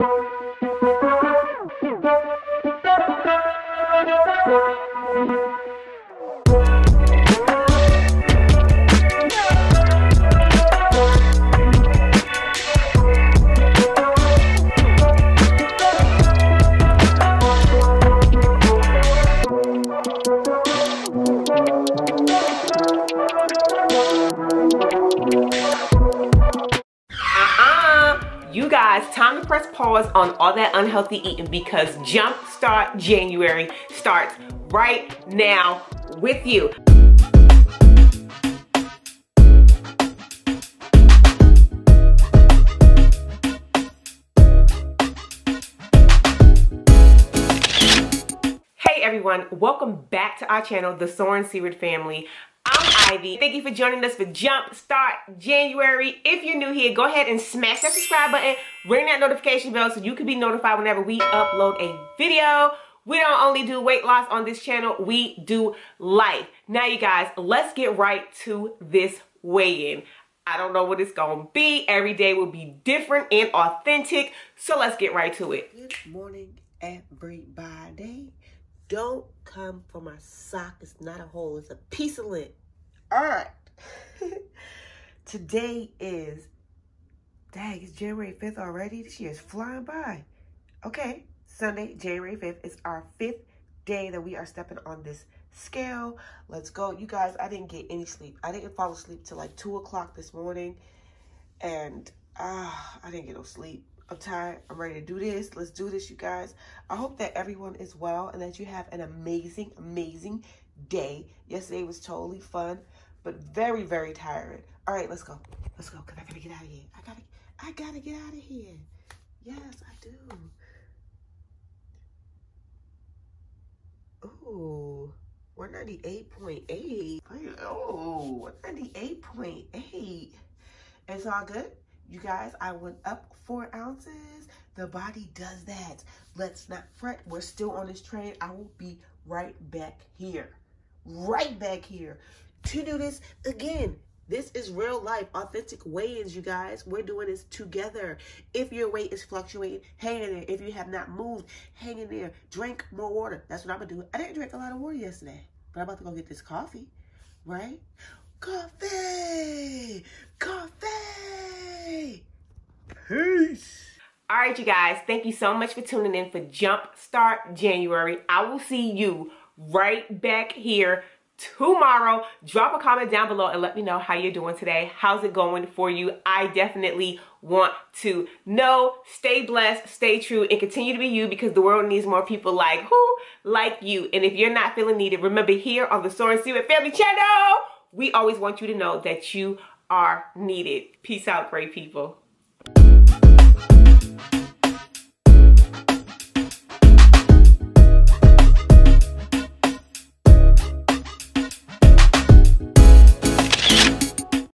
Thank you. Guys, time to press pause on all that unhealthy eating because Jumpstart January starts right now with you. Hey everyone, welcome back to our channel, the Soaring Seaward family. I'm Ivy. Thank you for joining us for Jump Start January. If you're new here, go ahead and smash that subscribe button, ring that notification bell so you can be notified whenever we upload a video. We don't only do weight loss on this channel, we do life. Now you guys, let's get right to this weigh-in. I don't know what it's gonna be. Every day will be different and authentic. So let's get right to it. Good morning, everybody. Don't come for my sock. It's not a hole. It's a piece of lint. Right. Today is, dang, it's January 5th already. This year is flying by. Okay, Sunday, January 5th is our fifth day that we are stepping on this scale. Let's go. You guys, I didn't get any sleep. I didn't fall asleep till like 2 o'clock this morning. And ah, uh, I didn't get no sleep. I'm tired. I'm ready to do this. Let's do this, you guys. I hope that everyone is well and that you have an amazing, amazing day. Yesterday was totally fun, but very, very tiring. All right, let's go. Let's go, because I gotta get out of here. I gotta, I gotta get out of here. Yes, I do. Ooh, 198.8. Oh, 198.8. It's all good. You guys, I went up four ounces. The body does that. Let's not fret. We're still on this train. I will be right back here. Right back here to do this again. This is real life, authentic weigh-ins, you guys. We're doing this together. If your weight is fluctuating, hang in there. If you have not moved, hang in there. Drink more water. That's what I'm to do. I didn't drink a lot of water yesterday, but I'm about to go get this coffee, right? Coffee! Peace! All right, you guys, thank you so much for tuning in for Jump Start January. I will see you right back here tomorrow. Drop a comment down below and let me know how you're doing today. How's it going for you? I definitely want to know. Stay blessed, stay true, and continue to be you because the world needs more people like who? Like you. And if you're not feeling needed, remember here on the Soaring Seaward Family channel, we always want you to know that you are needed. Peace out, great people.